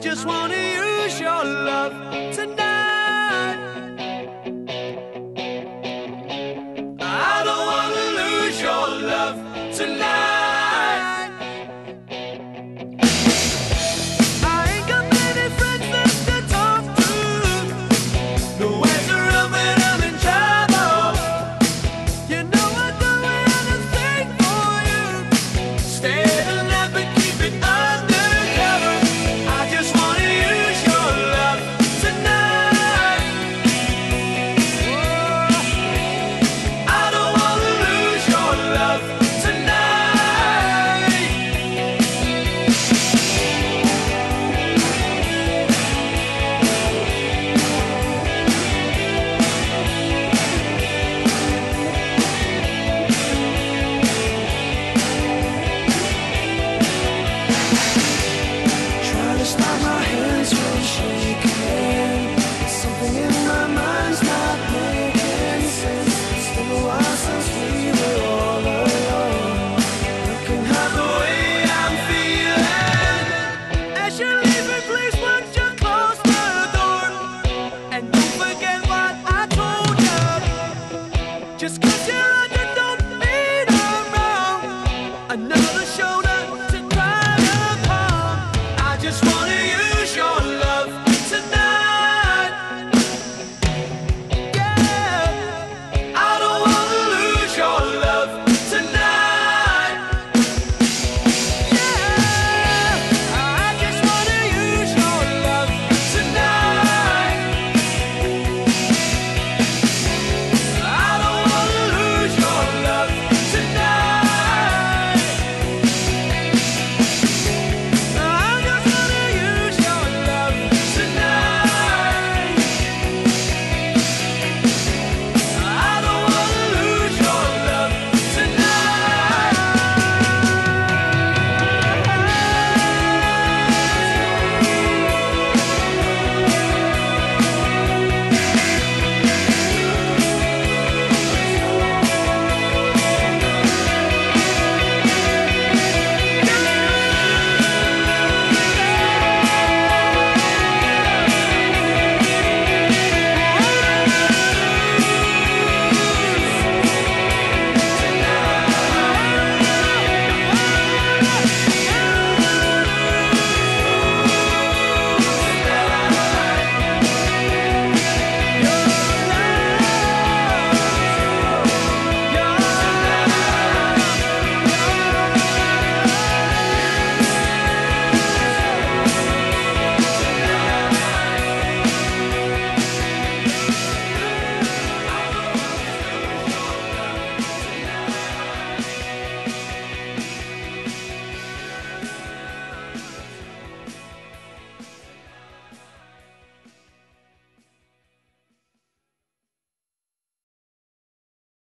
just wanna use your love. shoulder to climb upon. I just want.